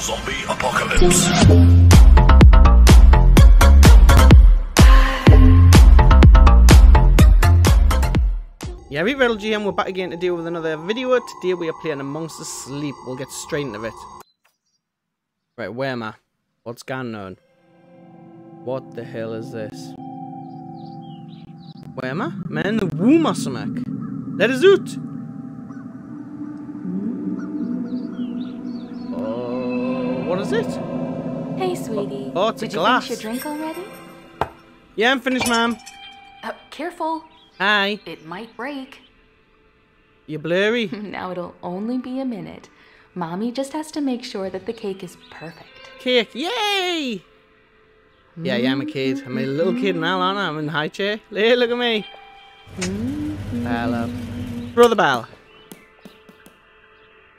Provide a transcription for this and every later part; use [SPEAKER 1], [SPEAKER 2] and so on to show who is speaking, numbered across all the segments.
[SPEAKER 1] Zombie apocalypse.
[SPEAKER 2] Yeah, Riddle GM, we're back again to deal with another video. Today we are playing Amongst the Sleep. We'll get straight into it. Right, where am I? What's going on? What the hell is this? Where am I? In the womb or something? Let us out! It?
[SPEAKER 3] Hey, sweetie.
[SPEAKER 2] Oh, it's a
[SPEAKER 3] Did you finish your drink already?
[SPEAKER 2] Yeah, I'm finished, ma'am.
[SPEAKER 3] Uh, careful.
[SPEAKER 2] Hi.
[SPEAKER 3] It might break.
[SPEAKER 2] You're blurry?
[SPEAKER 3] Now it'll only be a minute. Mommy just has to make sure that the cake is perfect.
[SPEAKER 2] Cake. Yay! Yeah, yeah, I'm a kid. I'm a little kid now, aren't I? I'm in the high chair. Hey, look at me. Hello. Brother Bell.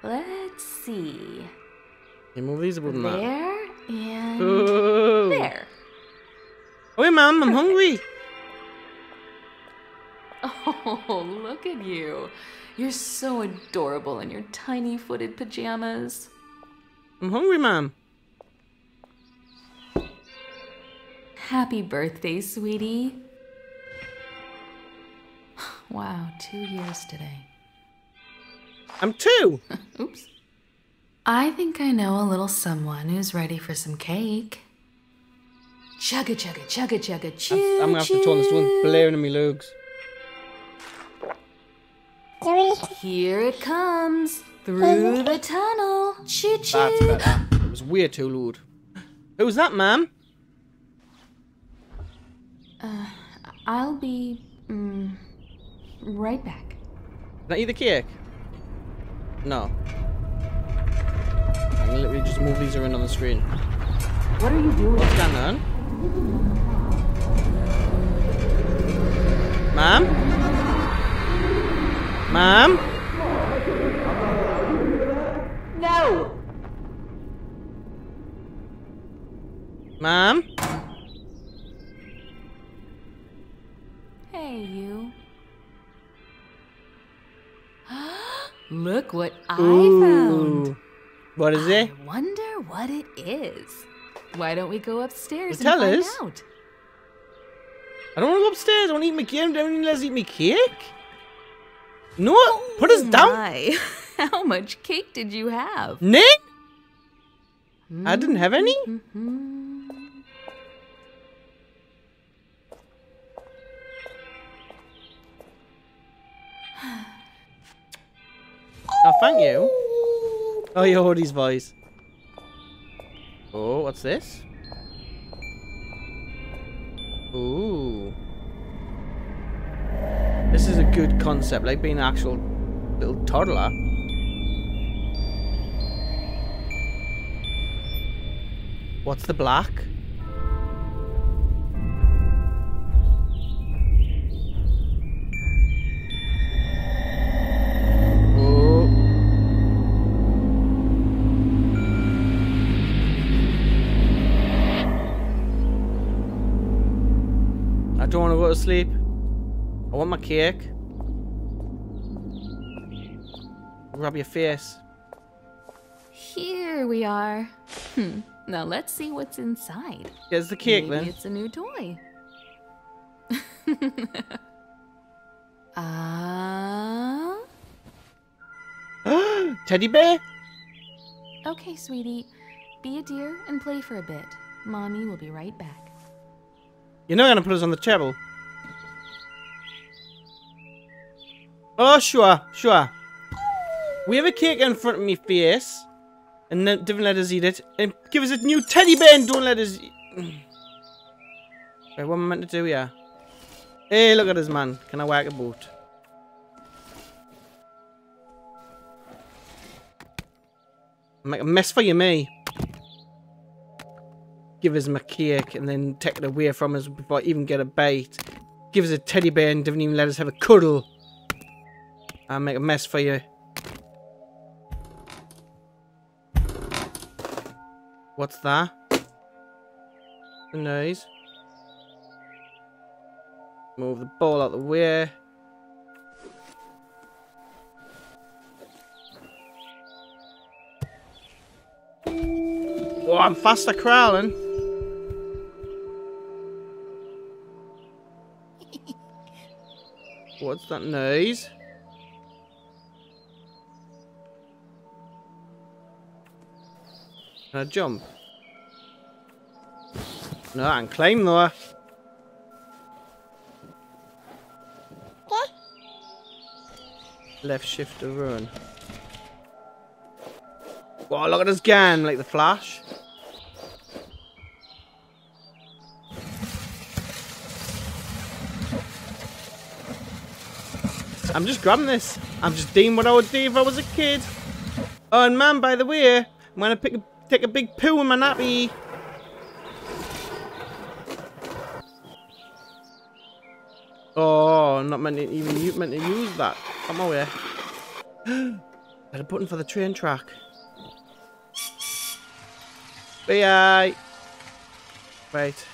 [SPEAKER 3] Let's see.
[SPEAKER 2] You move these above that.
[SPEAKER 3] There and
[SPEAKER 2] Ooh.
[SPEAKER 3] there.
[SPEAKER 2] Wait, Mom, I'm hungry.
[SPEAKER 3] Oh, look at you. You're so adorable in your tiny footed pajamas.
[SPEAKER 2] I'm hungry, Mom.
[SPEAKER 3] Happy birthday, sweetie. Wow, two years today.
[SPEAKER 2] I'm two.
[SPEAKER 3] Oops. I think I know a little someone who's ready for some cake. Chugga chugga chugga chugga choo
[SPEAKER 2] I'm gonna have to turn this one blaring in my lugs.
[SPEAKER 3] Here it comes through the tunnel. Choo choo.
[SPEAKER 2] That's better. It was way too loud. Who's that, ma'am?
[SPEAKER 3] I'll be mm, right back.
[SPEAKER 2] Can I eat the cake? No. I can literally just move these around on the screen.
[SPEAKER 3] What are you doing?
[SPEAKER 2] What's going on? Ma'am? Ma'am?
[SPEAKER 3] No.
[SPEAKER 2] Ma'am?
[SPEAKER 3] Hey, you. Look what I found.
[SPEAKER 2] What is it?
[SPEAKER 3] I wonder what it is. Why don't we go upstairs
[SPEAKER 2] Well,
[SPEAKER 3] and
[SPEAKER 2] tell
[SPEAKER 3] find
[SPEAKER 2] us.
[SPEAKER 3] out?
[SPEAKER 2] I don't want to go upstairs. I want to eat my cake. Don't even let us eat my cake. No, oh put us down.
[SPEAKER 3] Oh My. How much cake did you have?
[SPEAKER 2] None? I mm-hmm. didn't have any. Oh, thank you. Oh. Oh, you heard his voice. Oh, what's this? Ooh. This is a good concept, like being an actual little toddler. What's the black? Sleep. I want my cake. Rub your face.
[SPEAKER 3] Here we are. Hmm. Now let's see what's inside.
[SPEAKER 2] Here's the cake
[SPEAKER 3] Maybe
[SPEAKER 2] then.
[SPEAKER 3] it's a new toy. Ah.
[SPEAKER 2] Teddy bear?
[SPEAKER 3] okay, sweetie. Be a dear and play for a bit. Mommy will be right back.
[SPEAKER 2] You're not gonna put us on the table. Oh, sure, sure. We have a cake in front of me face, and then don't let us eat it. And give us a new teddy bear and don't let us. Eat. Right, what am I meant to do here? Hey, look at this man. Can I whack a boat? Make a mess for you, me. Give us my cake and then take it away from us before I even get a bite. Give us a teddy bear and didn't even let us have a cuddle. I'll make a mess for you. What's that? The noise. Move the ball out the way. Oh, I'm faster crawling. What's that noise? Can I jump? No, I can climb though.
[SPEAKER 1] What?
[SPEAKER 2] Left shift to run. Wow, look at this gun, like the flash. I'm just grabbing this. I'm just doing what I would do if I was a kid. Oh, and man, by the way, I'm gonna pick a, take a big poo in my nappy. Oh, not meant to even meant to use that. On my way. Got a button for the train track. Bye. Wait.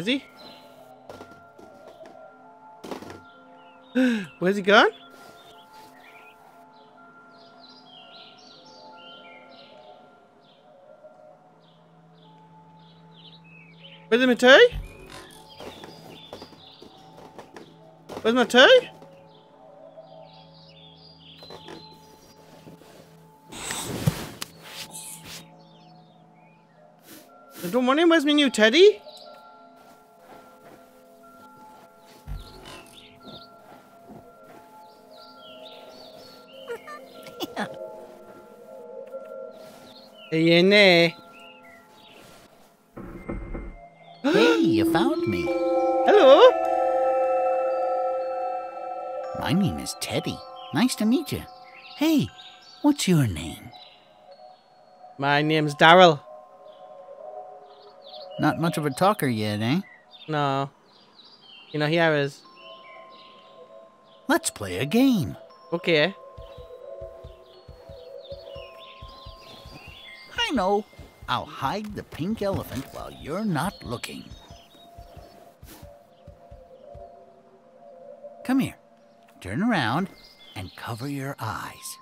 [SPEAKER 2] Is he? Where's he gone? Where's my tea? Where's my tea? I don't want him. Where's my new teddy? Are you in there?
[SPEAKER 1] Hey, you found me.
[SPEAKER 2] Hello?
[SPEAKER 1] My name is Teddy. Nice to meet you. Hey, what's your name?
[SPEAKER 2] My name's Daryl.
[SPEAKER 1] Not much of a talker yet, eh?
[SPEAKER 2] No. You know, here is.
[SPEAKER 1] Let's play a game.
[SPEAKER 2] Okay.
[SPEAKER 1] I know. I'll hide the pink elephant while you're not looking. Come here. Turn around and cover your eyes.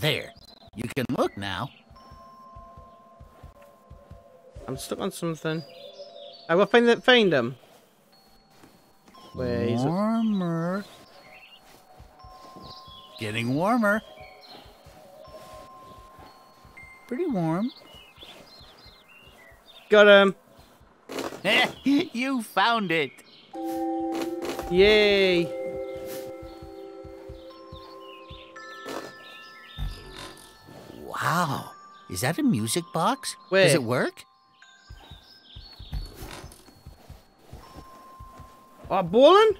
[SPEAKER 1] There. You can look now.
[SPEAKER 2] I'm stuck on something. I will find that find him. He's
[SPEAKER 1] Warmer. Getting warmer. Pretty warm.
[SPEAKER 2] got him.
[SPEAKER 1] you found it.
[SPEAKER 2] Yay.
[SPEAKER 1] Wow. Is that a music box?
[SPEAKER 2] Where?
[SPEAKER 1] Does it work?
[SPEAKER 2] Uh, oh, bowling?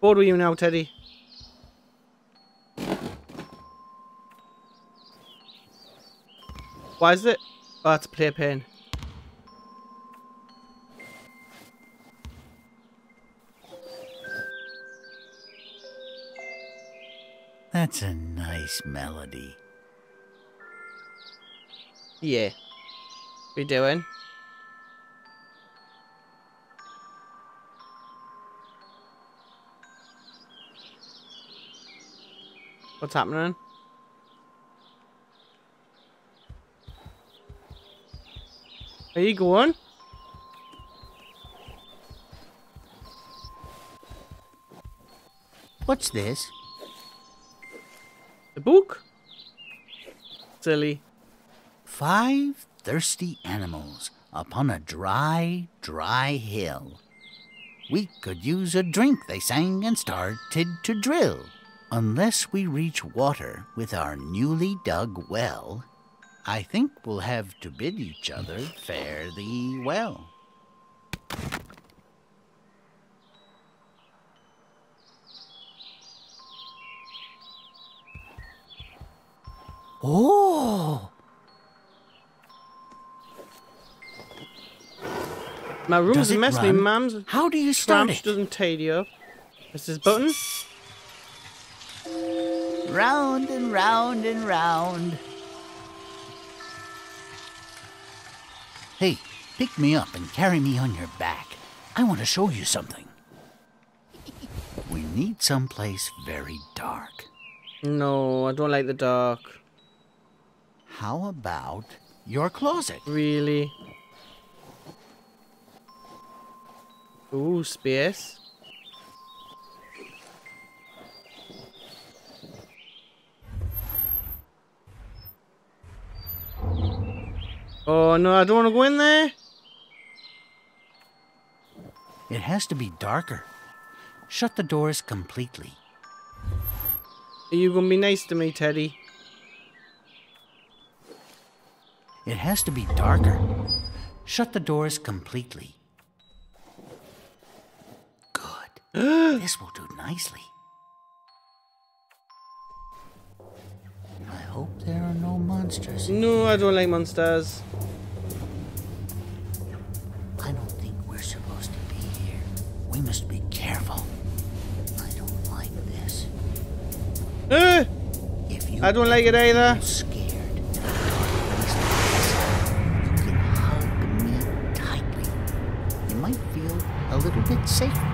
[SPEAKER 2] Bored with you now, Teddy. Why is it? Oh, it's a playpen.
[SPEAKER 1] That's a nice melody.
[SPEAKER 2] Yeah. We doing? What's happening? Are you going?
[SPEAKER 1] What's this?
[SPEAKER 2] The book? Silly.
[SPEAKER 1] Five thirsty animals upon a dry, dry hill. We could use a drink, they sang and started to drill. Unless we reach water with our newly dug well, I think we'll have to bid each other fare thee well. Oh!
[SPEAKER 2] My room's a mess,
[SPEAKER 1] me
[SPEAKER 2] mams.
[SPEAKER 1] How do you start it?
[SPEAKER 2] doesn't tidy up. Is this button?
[SPEAKER 1] Round and round and round. Hey, pick me up and carry me on your back. I want to show you something. We need someplace very dark.
[SPEAKER 2] No, I don't like the dark.
[SPEAKER 1] How about your closet?
[SPEAKER 2] Really? Ooh, space. Oh no, I don't want to go in there.
[SPEAKER 1] It has to be darker. Shut the doors completely.
[SPEAKER 2] Are you gonna be nice to me, Teddy?
[SPEAKER 1] It has to be darker. Shut the doors completely. Good. this will do nicely. I hope there monsters.
[SPEAKER 2] No, I don't like monsters.
[SPEAKER 1] I don't think we're supposed to be here. We must be careful. I don't like this.
[SPEAKER 2] Eh,
[SPEAKER 1] If you
[SPEAKER 2] I don't like it either.
[SPEAKER 1] scared in a dark place like this, you can hug me tightly. You might feel a little bit safer.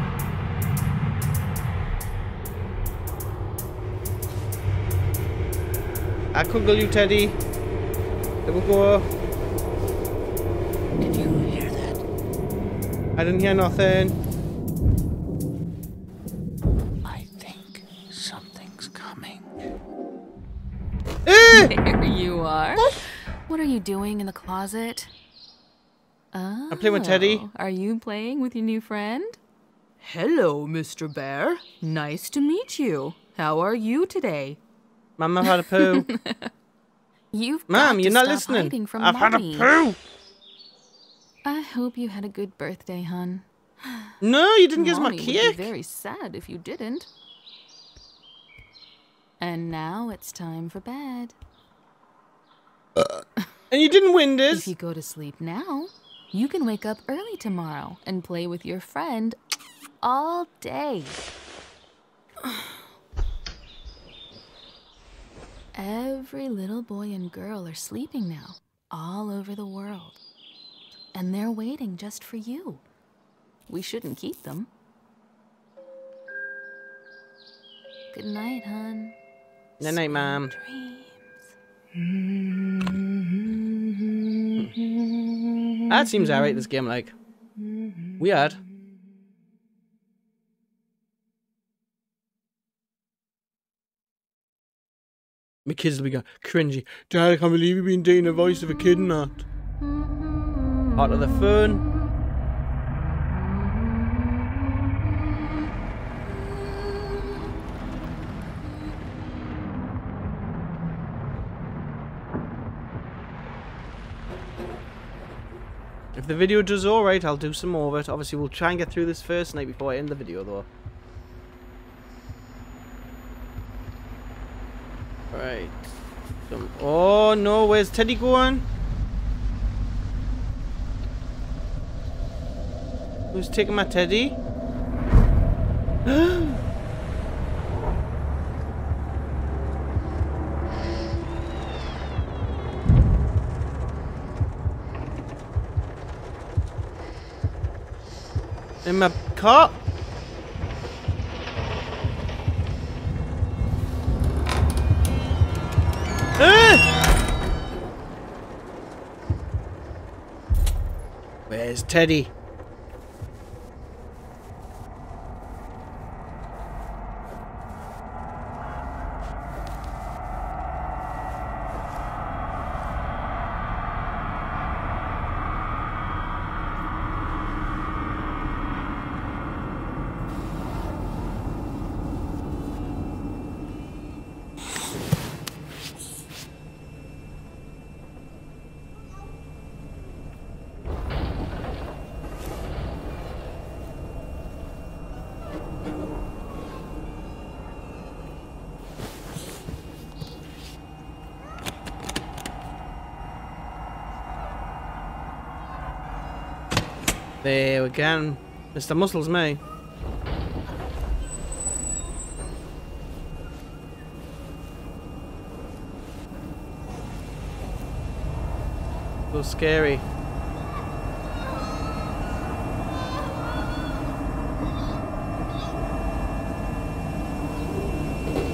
[SPEAKER 2] I cuddle you, Teddy. There we go.
[SPEAKER 1] Did you hear that?
[SPEAKER 2] I didn't hear nothing.
[SPEAKER 1] I think something's coming.
[SPEAKER 2] Eh!
[SPEAKER 3] There you are. What are you doing in the closet? Oh,
[SPEAKER 2] I'm playing with Teddy.
[SPEAKER 3] Are you playing with your new friend?
[SPEAKER 4] Hello, Mr. Bear. Nice to meet you. How are you today?
[SPEAKER 2] Mum, I've had a poo.
[SPEAKER 3] You've
[SPEAKER 2] Mum,
[SPEAKER 3] got
[SPEAKER 2] you're
[SPEAKER 3] to
[SPEAKER 2] not
[SPEAKER 3] stop
[SPEAKER 2] listening.
[SPEAKER 3] hiding from
[SPEAKER 2] I've had a poo.
[SPEAKER 3] I hope you had a good birthday, hon.
[SPEAKER 2] No, you didn't give us my
[SPEAKER 3] Mommy would be very sad if you didn't. And now it's time for bed.
[SPEAKER 2] And you didn't win
[SPEAKER 3] If you go to sleep now, you can wake up early tomorrow and play with your friend all day. Every little boy and girl are sleeping now, all over the world. And they're waiting just for you. We shouldn't keep them. Good night, hun.
[SPEAKER 2] Good night, Mom.
[SPEAKER 3] Dreams.
[SPEAKER 2] That seems alright, this game, like. Weird. My kids will be going cringy. Dad, I can't believe you've been doing the voice of a kid and that. Out of the phone. If the video does alright, I'll do some more of it. Obviously, we'll try and get through this first night before I end the video, though. Right. Oh, no, where's Teddy going? Who's taking my Teddy? In my car? Teddy? There we go. Mr. Muscles me. So scary.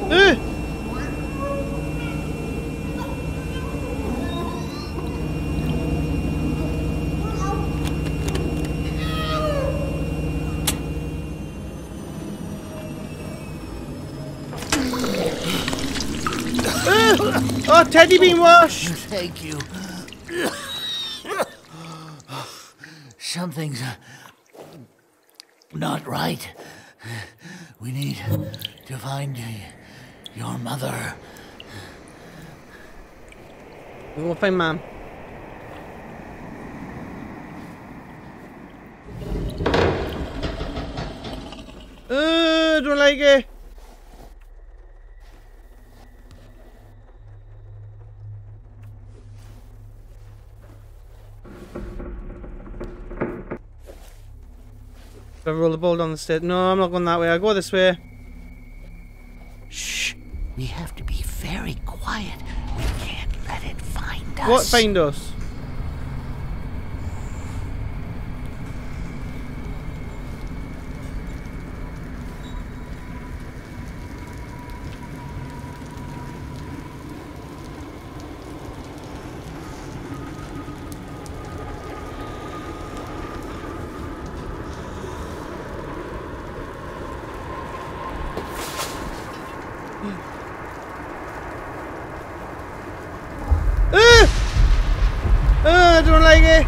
[SPEAKER 2] Eh! Oh, Teddy being washed!
[SPEAKER 1] Thank you. Something's uh, not right. We need to find your mother.
[SPEAKER 2] We'll find mom. Uh, don't like it. Roll the ball down the stairs? No, I'm not going that way. I'll go this way.
[SPEAKER 1] Shh. We have to be very quiet. We can't let it find us.
[SPEAKER 2] What find us? Uh! Uh, I don't like it.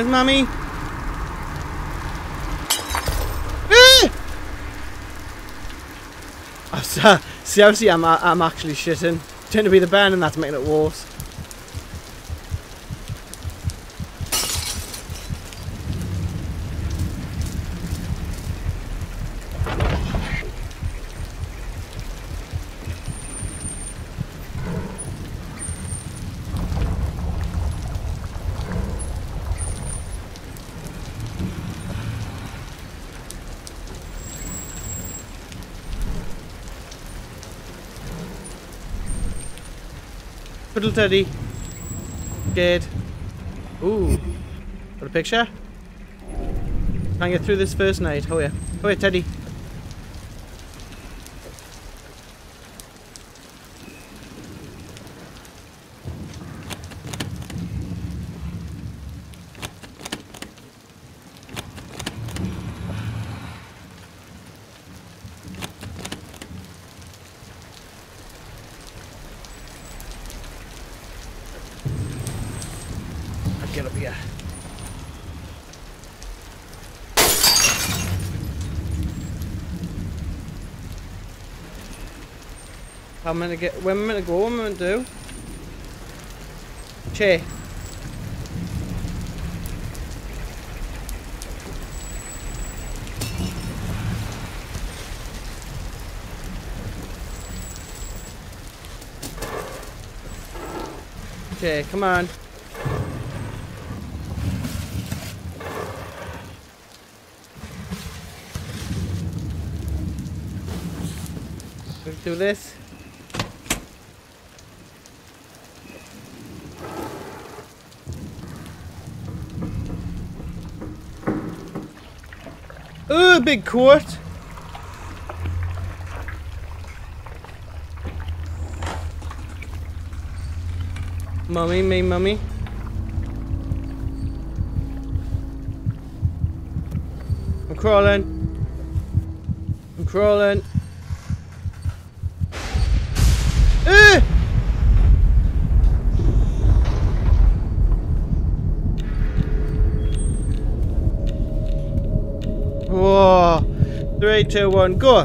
[SPEAKER 2] Where's mommy? Ah! See, I'm, I'm actually shitting. Tend to be the band and that's making it worse. Fiddle Teddy. Dead. Ooh. Got a picture? Try and get through this first night. Oh yeah. Oh yeah, Teddy. I'll get up here. Am gonna get? Where am I gonna go? What am I gonna do? Che. Okay, come on. Let's do this. Ooh, big court. Mummy, me mummy. I'm crawling. I'm crawling. Eh! Whoa. Three, two, one, go.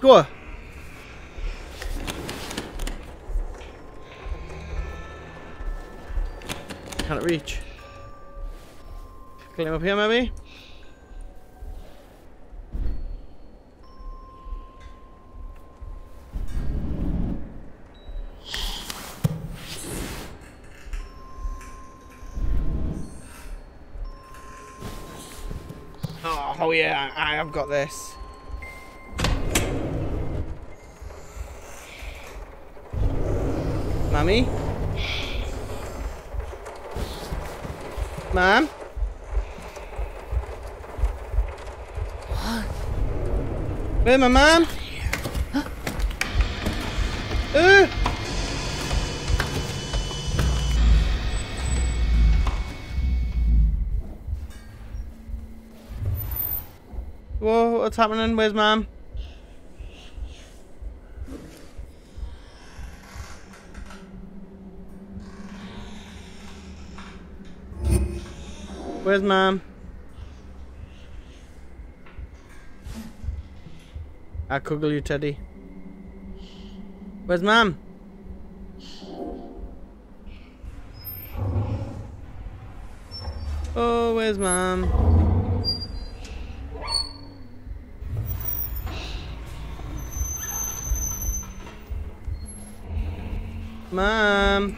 [SPEAKER 2] Go. Can't reach. Climb up here, maybe? Yeah, I, I've got this. Mummy? Mom? Where's my mom? Uh. what's happening? Where's mom? Where's mom? I cuddle you, Teddy. Where's mom? Oh, where's mom? Mom.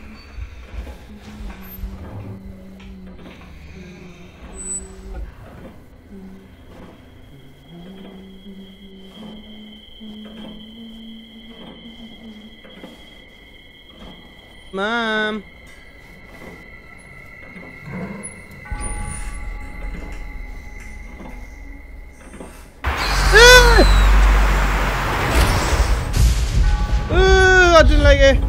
[SPEAKER 2] Mom. Ah! I didn't like it.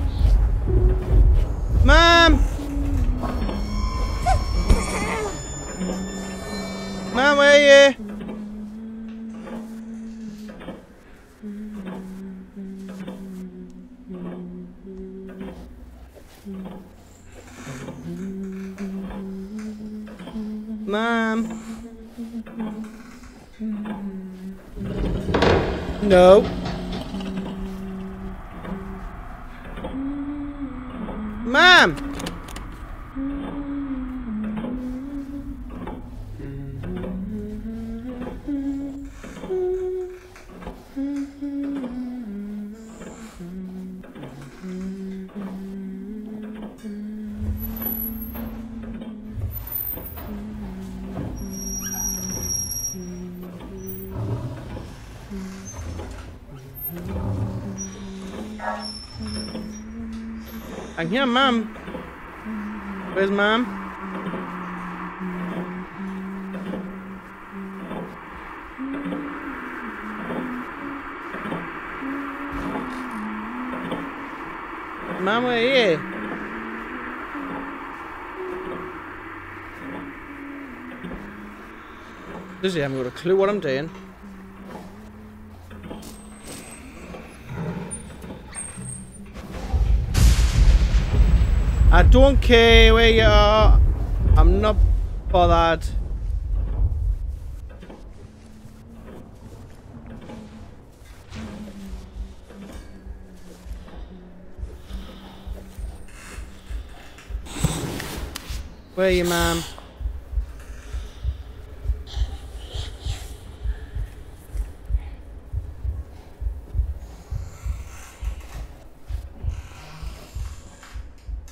[SPEAKER 2] I'm here, Mom. Where's Mom? Are you? Does he haven't got a clue what I'm doing? I don't care where you are. I'm not bothered. Where are you, ma'am?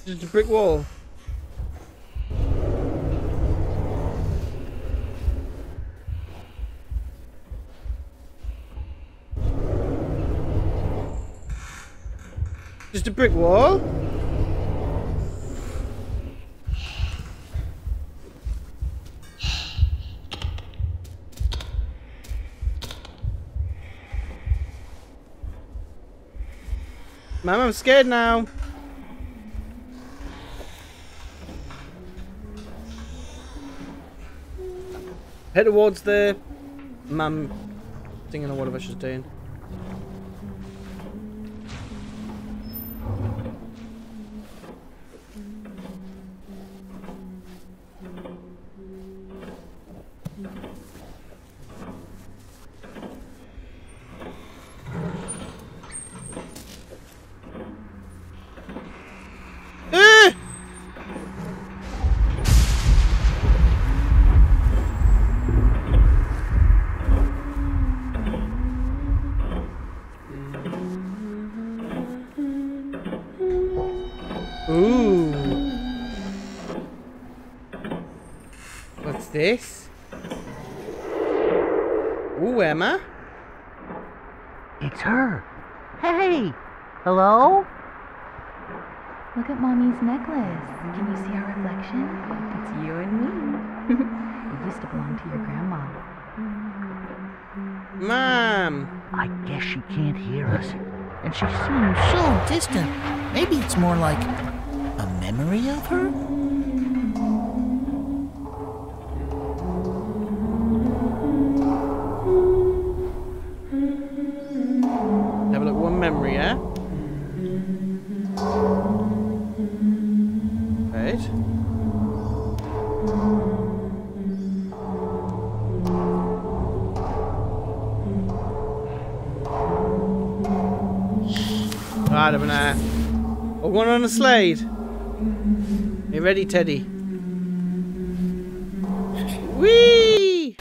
[SPEAKER 2] Just a brick wall. Just a brick wall? Mom, I'm scared now. Head towards the mum singing or whatever she's doing. this? Ooh, Emma.
[SPEAKER 1] It's her. Hey! Hello?
[SPEAKER 3] Look at mommy's necklace. Can you see our reflection? It's you and me. it used to belong to your grandma.
[SPEAKER 2] Mom.
[SPEAKER 1] I guess she can't hear us. And she seems so distant. Maybe it's more like a memory of her?
[SPEAKER 2] Have a look one memory, yeah? Going on a slide. Are You ready, Teddy? Whee!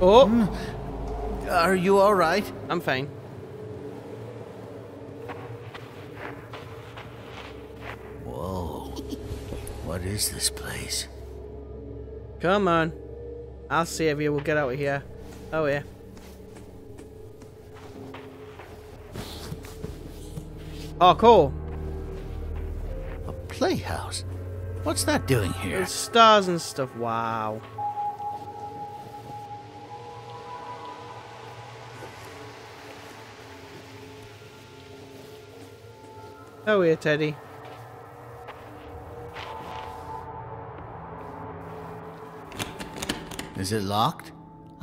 [SPEAKER 2] Oh,
[SPEAKER 1] Are you all right?
[SPEAKER 2] I'm fine.
[SPEAKER 1] Whoa. What is this place?
[SPEAKER 2] Come on. I'll save you. We'll get out of here. Oh, yeah. Oh, cool.
[SPEAKER 1] A playhouse? What's that doing here?
[SPEAKER 2] There's stars and stuff. Wow. Oh, yeah, Teddy.
[SPEAKER 1] Is it locked?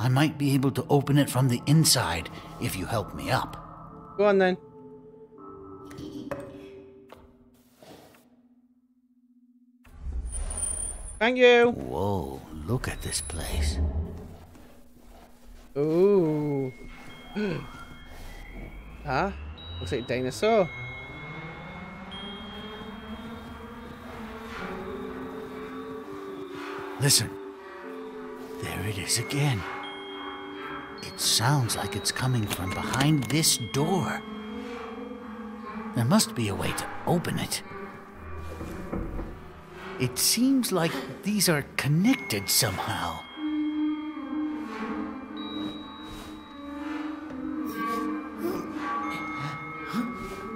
[SPEAKER 1] I might be able to open it from the inside if you help me up.
[SPEAKER 2] Go on then. Thank you.
[SPEAKER 1] Whoa, look at this place.
[SPEAKER 2] Ooh. huh? Looks like a dinosaur.
[SPEAKER 1] Listen. There it is again. It sounds like it's coming from behind this door. There must be a way to open it. It seems like these are connected somehow.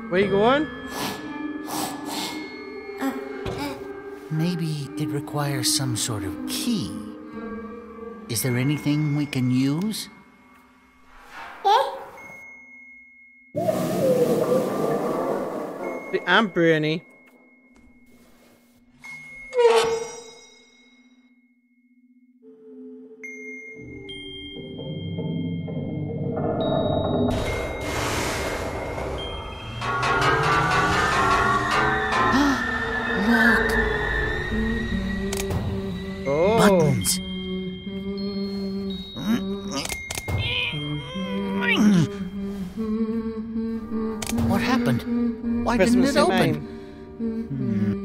[SPEAKER 2] Where you going?
[SPEAKER 1] Maybe it requires some sort of key. Is there anything we can use?
[SPEAKER 2] I'm Bernie.
[SPEAKER 1] Buttons! What happened? Why
[SPEAKER 2] Press
[SPEAKER 1] didn't it open?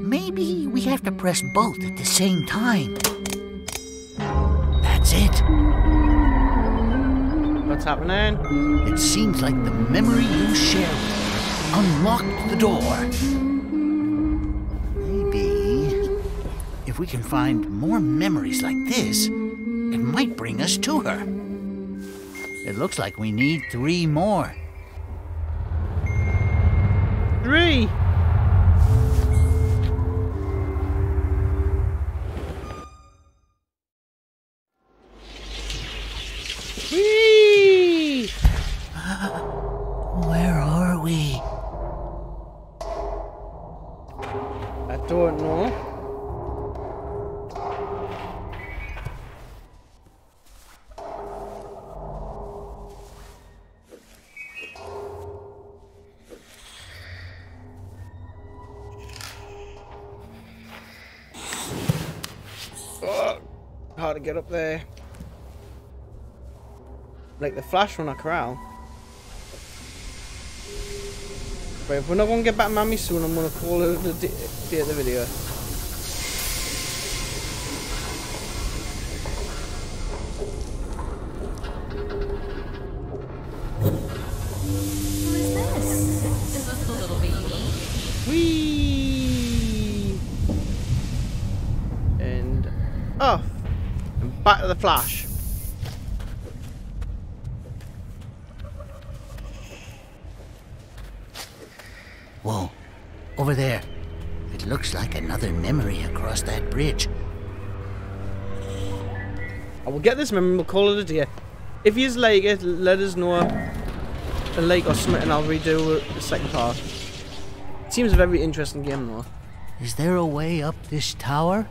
[SPEAKER 1] Maybe we have to press both at the same time. That's it.
[SPEAKER 2] What's happening?
[SPEAKER 1] It seems like the memory you shared unlocked the door. Maybe if we can find more memories like this, it might bring us to her. It looks like we need three more.
[SPEAKER 2] Get up there. Like the flash from a corral. Right, if we're not going to get back Mammy soon, I'm to call it the of the video. Flash.
[SPEAKER 1] Whoa, over there. It looks like another memory across that bridge.
[SPEAKER 2] I will get this memory we'll call it a day. If you like it, let us know a like or something and I'll redo the second part. It seems a very interesting game though.
[SPEAKER 1] Is there a way up this tower?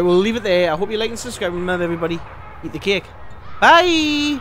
[SPEAKER 2] Right, we'll leave it there. I hope you like and subscribe. Remember, everybody, eat the cake. Bye!